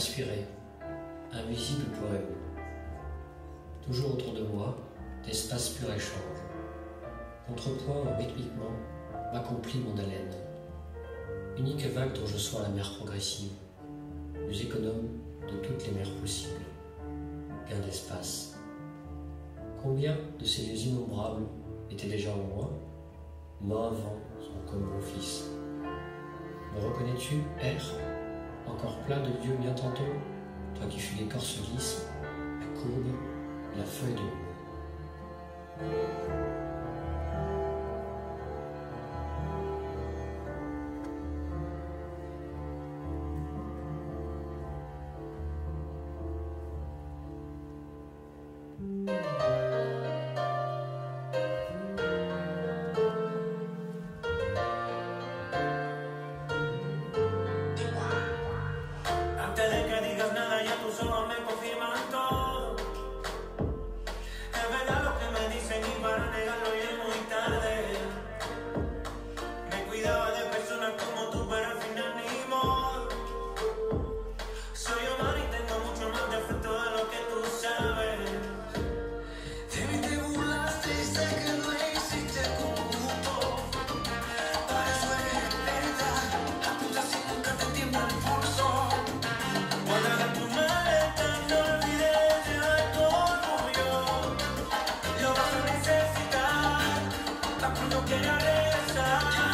respirer, invisible poème. Toujours autour de moi, d'espace pur échange. Contrepoint rythmiquement m'accomplit mon haleine. Unique vague dont je sois la mer progressive, plus économe de toutes les mers possibles. Gain d'espace. Combien de ces lieux innombrables étaient déjà en moi? Moi avant sont comme mon fils. Me reconnais-tu, R Encore plein de lieux bien tantôt. Toi qui fus l'écorce lisse, la courbe, la feuille de es verdad lo que me dicen y para negarlo ya es muy tarde. lo que haré